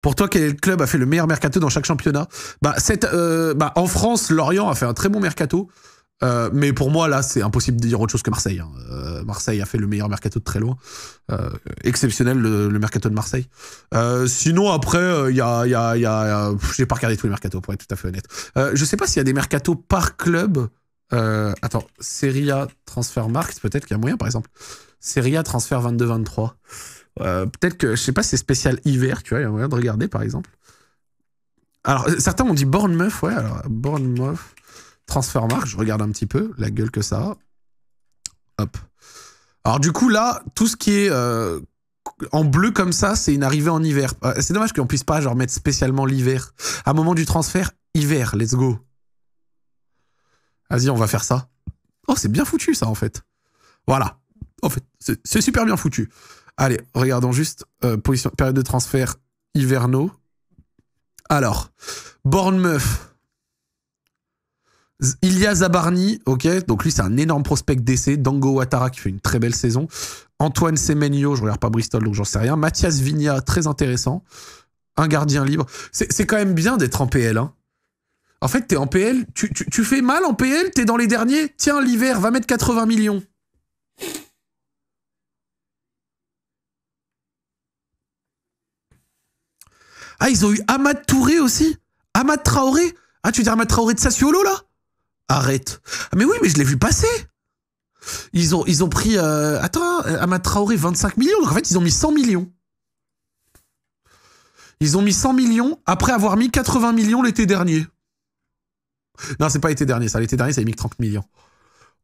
Pour toi, quel club a fait le meilleur mercato dans chaque championnat bah, euh, bah, En France, Lorient a fait un très bon mercato. Euh, mais pour moi, là, c'est impossible de dire autre chose que Marseille. Hein. Euh, Marseille a fait le meilleur mercato de très loin. Exceptionnel, le, mercato de Marseille. Sinon, après, il y a... J'ai pas regardé tous les mercatos, pour être tout à fait honnête. je sais pas s'il y a des mercatos par club. attends, Serie A, Transfer Marks, peut-être qu'il y a moyen, par exemple. Serie A, Transfer 22-23. Peut-être que, je sais pas c'est spécial hiver, tu vois, il y a moyen de regarder, par exemple. Alors, certains ont dit Bournemouth, ouais, alors, Bournemouth... Transfermarkt, je regarde un petit peu la gueule que ça a. Hop. Alors du coup là, tout ce qui est euh, en bleu comme ça, c'est une arrivée en hiver. Euh, c'est dommage qu'on puisse pas genre mettre spécialement l'hiver. À un moment du transfert, hiver, let's go. Vas-y, on va faire ça. Oh, c'est bien foutu ça en fait. Voilà. En fait, c'est super bien foutu. Allez, regardons juste euh, période de transfert hivernaux. Alors, Bournemouth, Ilya Zabarni, ok, donc lui c'est un énorme prospect d'essai. Dango Ouattara qui fait une très belle saison. Antoine Semenyo, je regarde pas Bristol donc j'en sais rien. Mathias Vigna, très intéressant. Un gardien libre. C'est quand même bien d'être en PL. Hein. En fait, t'es en PL, tu, tu, fais mal en PL, t'es dans les derniers. Tiens, l'hiver, va mettre 80 millions. Ah, ils ont eu Ahmad Touré aussi Ahmad Traoré Ah, tu dis Ahmad Traoré de Sassuolo, là? Arrête. Ah, mais oui, mais je l'ai vu passer. Ils ont, pris. Euh, attends, Amad Traoré, 25 millions. Donc en fait, ils ont mis 100 millions. Ils ont mis 100 millions après avoir mis 80 millions l'été dernier. Non, c'est pas l'été dernier, ça. L'été dernier, ça a mis 30 millions.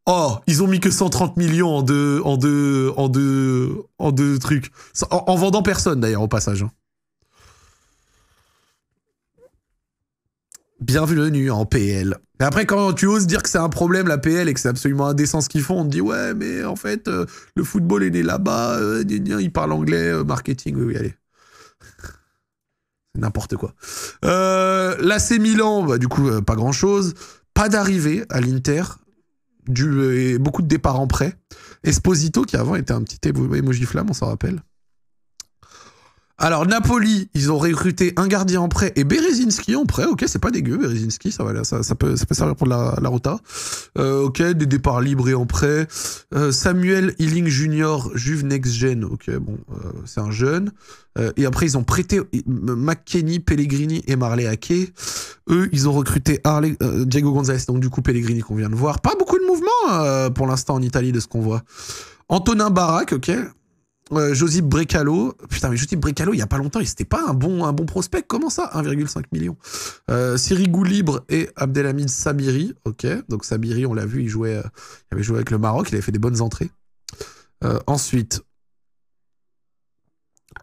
Oh, ils ont mis que 130 millions en deux, trucs. En, vendant personne, d'ailleurs, au passage. Bienvenue en PL. Et après, quand tu oses dire que c'est un problème la PL et que c'est absolument indécent ce qu'ils font, on te dit ouais, mais en fait, euh, le football est né là-bas, euh, ils parlent anglais, euh, marketing, oui, oui, allez. N'importe quoi. L'AC Milan, bah, du coup, pas grand-chose. Pas d'arrivée à l'Inter. Beaucoup de départs en prêt. Esposito, qui avant était un petit emoji flamme, on s'en rappelle. Alors, Napoli, ils ont recruté un gardien en prêt et Berezinski en prêt. Ok, c'est pas dégueu, Berezinski, ça, va, ça, ça, peut, ça peut servir pour la, la rota. Euh, ok, des départs libres et en prêt. Euh, Samuel Hilling Junior, Juve Next Gen. Ok, bon, euh, c'est un jeune. Euh, et après, ils ont prêté McKenny, Pellegrini et Marley Ake. Eux, ils ont recruté Harley, euh, Diego Gonzalez, donc du coup Pellegrini qu'on vient de voir. Pas beaucoup de mouvements pour l'instant en Italie de ce qu'on voit. Antonin Barak, ok. Euh, Josip Brecalo. Putain, mais Josip Brecalo, il y a pas longtemps, c'était pas un bon, un bon prospect. Comment ça 1,5 million? Euh, Sirigu Libre et Abdelhamid Sabiri. Ok, donc Sabiri, on l'a vu, il jouait, euh, il avait joué avec le Maroc, il avait fait des bonnes entrées. Euh, ensuite,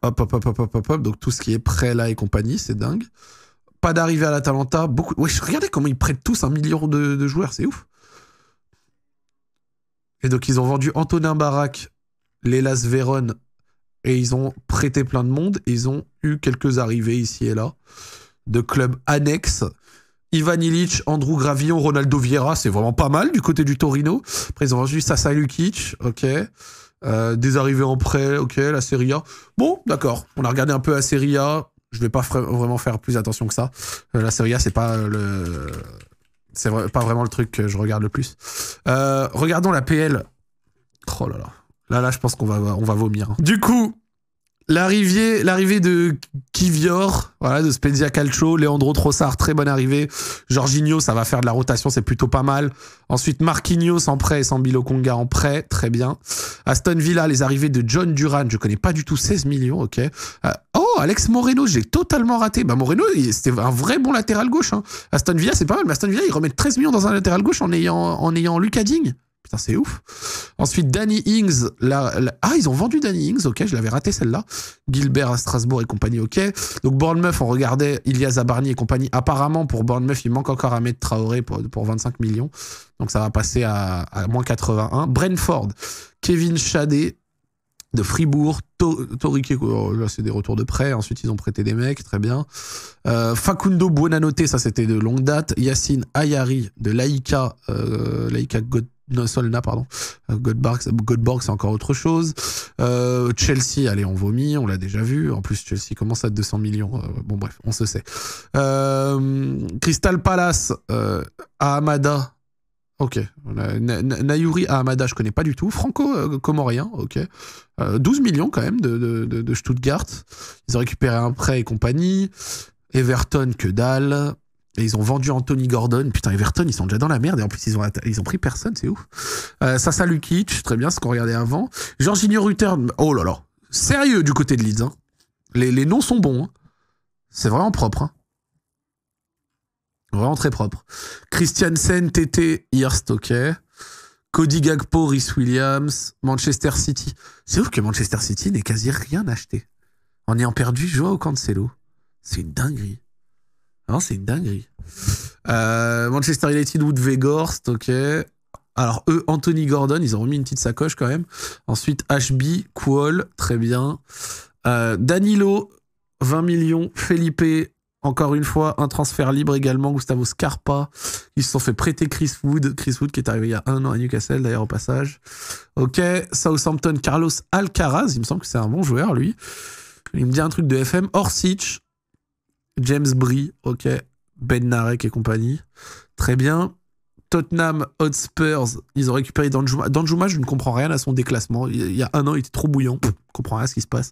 hop, hop, hop, hop, hop, hop, donc tout ce qui est prêt là et compagnie, c'est dingue. Pas d'arrivée à l'Atalanta, beaucoup. Ouais, regardez comment ils prêtent tous un million de, de joueurs, c'est ouf. Et donc ils ont vendu Antonin Barak l'Elas Vérone et ils ont prêté plein de monde. ils ont eu quelques arrivées ici et là de clubs annexes. Ivan Illich, Andrew Gravillon, Ronaldo Vieira, c'est vraiment pas mal du côté du Torino. Après, ils ont vendu Sasa Lukic, ok. Euh, des arrivées en prêt, ok. La Serie A. Bon, d'accord. On a regardé un peu la Serie A. Je vais pas vraiment faire plus attention que ça. Euh, la Serie A, c'est pas le. C'est pas vraiment le truc que je regarde le plus. Euh, regardons la PL. Oh là là. Là, là, je pense qu'on va, on va vomir. Du coup, L'arrivée, de Kivior, voilà, de Spezia Calcio, Leandro Trossard, très bonne arrivée. Jorginho, ça va faire de la rotation, c'est plutôt pas mal. Ensuite, Marquinhos en prêt et Sambilo Conga en prêt, très bien. Aston Villa, les arrivées de John Duran, je connais pas du tout, 16 millions, ok. Euh, oh, Alex Moreno, j'ai totalement raté. Bah, Moreno, c'était un vrai bon latéral gauche. Hein. Aston Villa, c'est pas mal, mais Aston Villa, ils remettent 13 millions dans un latéral gauche en ayant, en ayant Lucas Digne. Putain, c'est ouf. Ensuite, Danny Ings. Ah, ils ont vendu Danny Ings, ok, je l'avais raté celle-là. Gilbert à Strasbourg et compagnie, ok. Donc, Bournemouth, on regardait Ilias Zabarni et compagnie. Apparemment, pour Bournemouth, il manque encore à mettre Traoré pour, pour 25 millions. Donc, ça va passer à, moins 81. Brentford, Kevin Chadet de Fribourg, Torike, oh, là c'est des retours de prêt, ensuite ils ont prêté des mecs, très bien. Euh, Facundo Buonanotte, ça c'était de longue date. Yacine Ayari de Laïka, euh, Laïka Solna, pardon. Euh, Godborg, c'est encore autre chose. Euh, Chelsea, allez, on vomit, on l'a déjà vu. En plus, Chelsea commence à 200 millions. Euh, bon, bref, on se sait. Crystal Palace, à Amada. Ok. Nayuri à Amada, je connais pas du tout. Franco comorien, ok. 12 millions quand même de, de Stuttgart. Ils ont récupéré un prêt et compagnie. Everton, que dalle. Et ils ont vendu Anthony Gordon. Putain, Everton, ils sont déjà dans la merde. Et en plus, ils ont, pris personne, c'est ouf. Euh, Sasa Lukic, très bien, ce qu'on regardait avant. Jorginho Rutter, oh là là. Sérieux du côté de Leeds. Hein. Les, les, noms sont bons. Hein. C'est vraiment propre. Hein. Vraiment très propre. Christiansen, TT, Hirst, ok. Cody Gagpo, Rhys Williams, Manchester City. C'est ouf que Manchester City n'ait quasi rien acheté. En ayant perdu Joao Cancelo. C'est une dinguerie. C'est une dinguerie. Euh, Manchester United, Wood Weghorst, ok. Alors, eux, Anthony Gordon, ils ont remis une petite sacoche quand même. Ensuite, HB, Quall, très bien. Euh, Danilo, 20 millions. Felipe, encore une fois, un transfert libre également. Gustavo Scarpa. Ils se sont fait prêter Chris Wood. Chris Wood qui est arrivé il y a un an à Newcastle, d'ailleurs, au passage. Ok. Southampton, Carlos Alcaraz. Il me semble que c'est un bon joueur, lui. Il me dit un truc de FM. Orsic, James Brie, ok. Ben Narek et compagnie. Très bien. Tottenham Hotspurs, ils ont récupéré Danjuma. Danjuma, je ne comprends rien à son déclassement. Il y a un an, il était trop bouillant. Je comprends rien à ce qui se passe.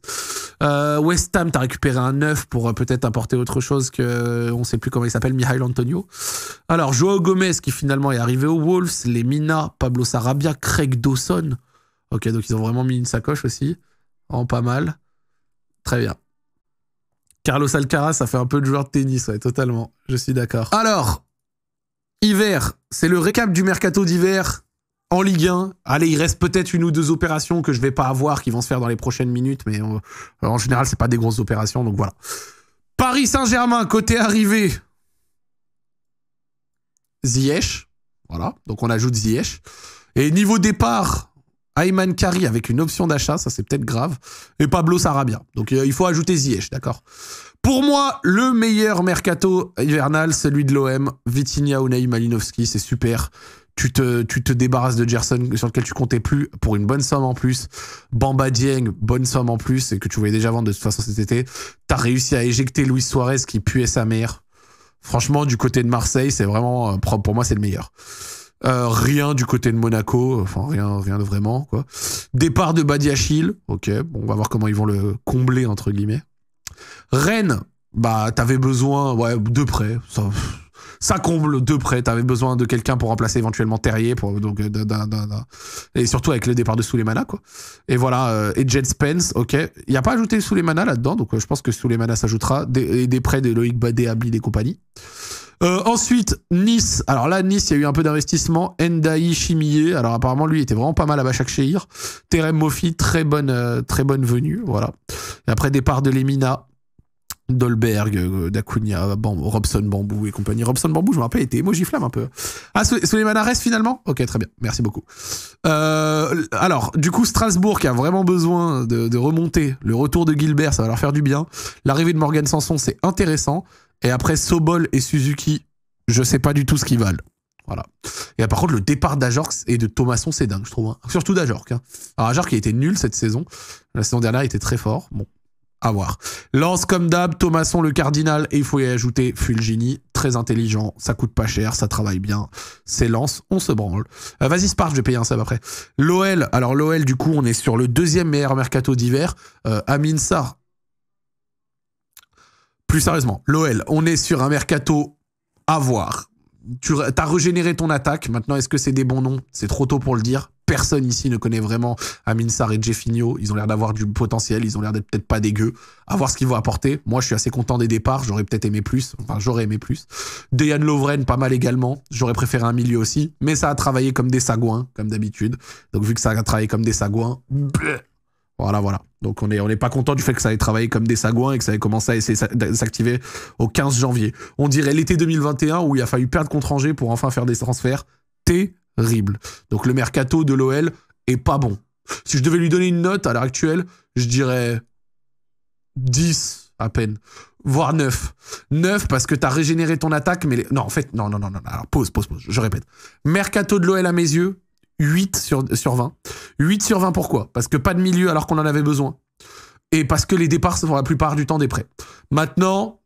Euh, West Ham, t'as récupéré un neuf pour euh, peut-être apporter autre chose que on sait plus comment il s'appelle, Mihail Antonio. Alors, Joao Gomez, qui finalement est arrivé aux Wolves, les Mina, Pablo Sarabia, Craig Dawson. Ok, donc ils ont vraiment mis une sacoche aussi. En pas mal. Très bien. Carlos Alcaraz, ça fait un peu de joueur de tennis, ouais, totalement. Je suis d'accord. Alors, hiver, c'est le récap du mercato d'hiver en Ligue 1. Allez, il reste peut-être une ou deux opérations que je vais pas avoir qui vont se faire dans les prochaines minutes, mais euh, en général, c'est pas des grosses opérations, donc voilà. Paris Saint-Germain, côté arrivé. Ziyech. Voilà, donc on ajoute Ziyech. Et niveau départ, Ayman Kari avec une option d'achat, ça c'est peut-être grave. Et Pablo Sarabia. Donc euh, il faut ajouter Ziyech, d'accord Pour moi, le meilleur mercato hivernal, celui de l'OM. Vitinha ou Malinowski, c'est super. Tu te, débarrasses de Gerson sur lequel tu comptais plus pour une bonne somme en plus. Bamba Dieng, bonne somme en plus et que tu voulais déjà vendre de toute façon cet été. T'as réussi à éjecter Luis Suarez qui puait sa mère. Franchement, du côté de Marseille, c'est vraiment, euh, pour moi, c'est le meilleur. Euh, rien du côté de Monaco, enfin rien, rien de vraiment. Départ de Badiachil, ok, bon, on va voir comment ils vont le combler entre guillemets. Rennes, bah t'avais besoin, ouais, de près, ça, ça comble de près. T'avais besoin de quelqu'un pour remplacer éventuellement Terrier, pour donc et surtout avec le départ de Souleymana quoi. Et voilà, euh, et Jet Spence, ok. Il y a pas ajouté Souleymana là-dedans, donc euh, je pense que Souleymana s'ajoutera et des prêts de Loïc Badé, Abli et compagnie. Euh, ensuite, Nice. Alors là, Nice, il y a eu un peu d'investissement. Endai Chimie. Alors apparemment, lui, il était vraiment pas mal à Bachak Shehir. Terem Mofi, très bonne, euh, très bonne venue. Voilà. Et après, départ de Lemina. Dolberg, euh, Dacunia, Robson Bambou et compagnie. Robson Bambou, je me rappelle, était emoji flamme un peu. Ah, Suleiman reste finalement? Ok, très bien. Merci beaucoup. alors, du coup, Strasbourg qui a vraiment besoin de, de, remonter. Le retour de Gilbert, ça va leur faire du bien. L'arrivée de Morgan Sanson, c'est intéressant. Et après Sobol et Suzuki, je sais pas du tout ce qu'ils valent. Voilà. Et par contre, le départ d'Ajorx et de Thomasson, c'est dingue, je trouve. Hein. Surtout d'Ajorc. Hein. Alors, Ajorc, qui a nul cette saison. La saison dernière, il était très fort. Bon, à voir. Lance comme d'hab, Thomasson le cardinal, et il faut y ajouter Fulgini, très intelligent, ça coûte pas cher, ça travaille bien. C'est Lance, on se branle. Euh, vas-y Spark, je vais payer un sub après. L'OL, alors l'OL, du coup, on est sur le deuxième meilleur mercato d'hiver. Euh, Amin Sarr, plus sérieusement, l'OL, on est sur un mercato à voir. Tu as régénéré ton attaque. Maintenant, est-ce que c'est des bons noms? C'est trop tôt pour le dire. Personne ici ne connaît vraiment Amin Sarr et Jeffinho. Ils ont l'air d'avoir du potentiel. Ils ont l'air d'être peut-être pas dégueux. À voir ce qu'ils vont apporter. Moi, je suis assez content des départs. J'aurais peut-être aimé plus. Enfin, j'aurais aimé plus. Dejan Lovren, pas mal également. J'aurais préféré un milieu aussi. Mais ça a travaillé comme des sagouins, comme d'habitude. Donc, vu que ça a travaillé comme des sagouins, voilà, voilà. Donc on n'est on est pas content du fait que ça ait travaillé comme des sagouins et que ça ait commencé à essayer de s'activer au 15 janvier. On dirait l'été 2021 où il a fallu perdre contre Angers pour enfin faire des transferts. Terrible. Donc le mercato de l'OL est pas bon. Si je devais lui donner une note à l'heure actuelle, je dirais 10 à peine, voire 9. 9 parce que tu as régénéré ton attaque, mais... Non, en fait, non, non, non, non. Alors pause, pause, pause, je répète. Mercato de l'OL à mes yeux, 8 sur, sur 20. 8 sur 20 pourquoi? Parce que pas de milieu alors qu'on en avait besoin. Et parce que les départs sont la plupart du temps des prêts. Maintenant,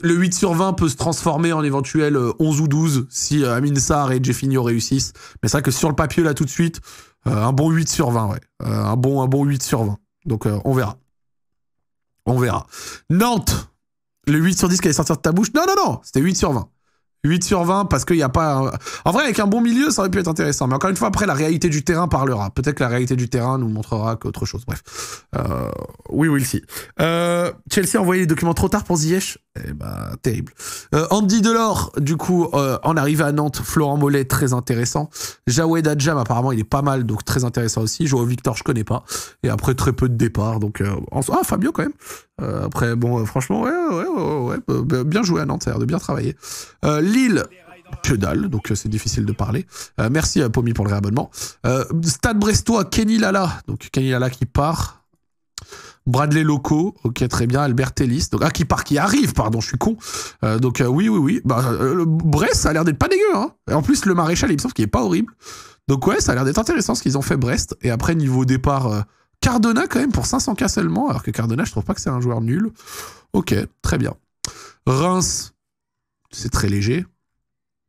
le 8 sur 20 peut se transformer en éventuel 11 ou 12 si Amin Sarr et Jeffinho réussissent. Mais c'est vrai que sur le papier, là, tout de suite, un bon 8 sur 20, ouais. un, bon, un bon 8 sur 20. Donc, on verra. On verra. Nantes, le 8 sur 10 qui allait sortir de ta bouche. Non, non, non, c'était 8 sur 20. 8 sur 20 parce qu'il n'y a pas. En vrai, avec un bon milieu, ça aurait pu être intéressant. Mais encore une fois, après, la réalité du terrain parlera. Peut-être que la réalité du terrain nous montrera qu'autre chose. Bref. Euh... Oui, oui, si. Euh... Chelsea a envoyé les documents trop tard pour Ziyech? Eh ben, terrible. Euh, Andy Delors, du coup, euh, en arrivée à Nantes, Florent Mollet, très intéressant. Jawed Adjam, apparemment, il est pas mal, donc très intéressant aussi. Joao Victor, je connais pas. Et après, très peu de départ. Donc, euh, ah, Fabio, quand même. Euh, après, bon, franchement, ouais, ouais, ouais, ouais, bien joué à Nantes, ça a l'air de bien travailler. Lille, que dalle, donc c'est difficile de parler. Euh, merci à pour le réabonnement. Euh, Stade Brestois, Kenny Lala, donc Kenny Lala qui part. Bradley Loco, ok très bien, Albert Ellis, donc ah qui part, qui arrive, pardon, je suis con. Euh, donc oui oui oui, bah, Brest ça a l'air d'être pas dégueu, hein. Et en plus le maréchal il me semble qu'il est pas horrible. Donc ouais, ça a l'air d'être intéressant ce qu'ils ont fait Brest. Et après niveau départ, Cardona quand même pour 500k seulement, alors que Cardona je trouve pas que c'est un joueur nul. Ok, très bien. Reims, c'est très léger.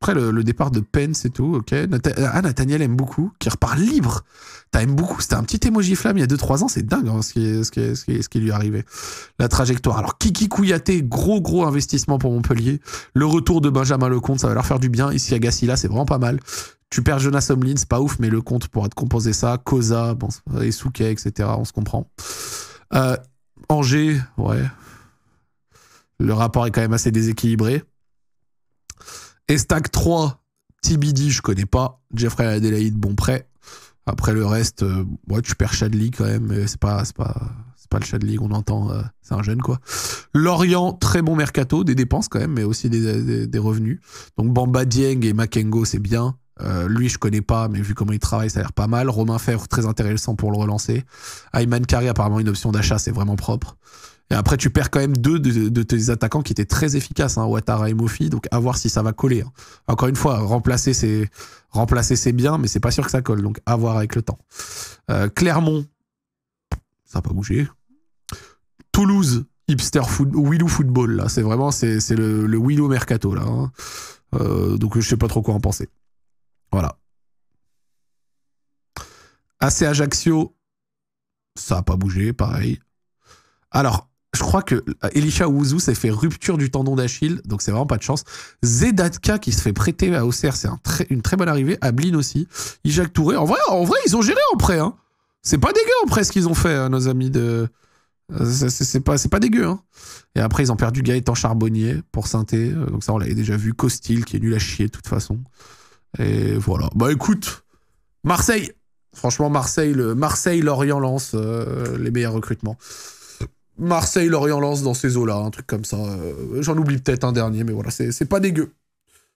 Après, le, départ de Penn, c'est tout, ok. ah, Nathaniel aime beaucoup, qui repart libre. T'aimes beaucoup. C'était un petit emoji flamme il y a 2-3 ans, c'est dingue hein, ce, qui, ce, qui, ce, qui, lui est arrivé. La trajectoire. Alors, Kiki Kouyaté, gros, gros investissement pour Montpellier. Le retour de Benjamin Lecomte, ça va leur faire du bien. Ici, à Gassila, c'est vraiment pas mal. Tu perds Jonas Omlin, c'est pas ouf, mais Lecomte pourra te composer ça. Cosa, bon, Souquet, etc., on se comprend. Euh, Angers, ouais. Le rapport est quand même assez déséquilibré. Estac 3, TBD, je connais pas. Jeffrey Adelaide, bon prêt. Après le reste, euh, tu perds Chadley quand même, mais c'est pas, c'est pas, c'est pas le Chadley qu'on entend, euh, c'est un jeune quoi. Lorient, très bon mercato, des dépenses quand même, mais aussi des, revenus. Donc Bamba Dieng et Makengo, c'est bien. Euh, lui, je connais pas, mais vu comment il travaille, ça a l'air pas mal. Romain Fer, très intéressant pour le relancer. Ayman Kari, apparemment une option d'achat, c'est vraiment propre. Et après, tu perds quand même deux de, tes attaquants qui étaient très efficaces, hein, Ouattara et Mofi. Donc, à voir si ça va coller. Hein. Encore une fois, remplacer, c'est remplacer, bien, mais c'est pas sûr que ça colle. Donc, à voir avec le temps. Euh, Clermont, ça n'a pas bougé. Toulouse, hipster foot, Willow football. Là, c'est vraiment, c'est, le, le Willow mercato là. Hein. Euh, donc, je sais pas trop quoi en penser. Voilà. AC Ajaccio, ça n'a pas bougé, pareil. Alors, je crois que Elisha Ouzou s'est fait rupture du tendon d'Achille, donc c'est vraiment pas de chance. Zedatka qui se fait prêter à Auxerre, c'est une très bonne arrivée. Ablin aussi. Ijak Touré, en vrai, en vrai, ils ont géré en prêt. Hein. C'est pas dégueu en prêt ce qu'ils ont fait, hein, nos amis de. Euh, c'est pas, pas dégueu. Hein. Et après, ils ont perdu Gaëtan Charbonnier pour Synthé. Euh, donc ça, on l'avait déjà vu. Costil qui est nul à chier de toute façon. Et voilà. Bah écoute, Marseille. Franchement, Marseille, le Marseille, Lorient lance euh, les meilleurs recrutements. Marseille, Lorient lance dans ces eaux-là, un truc comme ça. Euh, j'en oublie peut-être un dernier, mais voilà, c'est pas dégueu.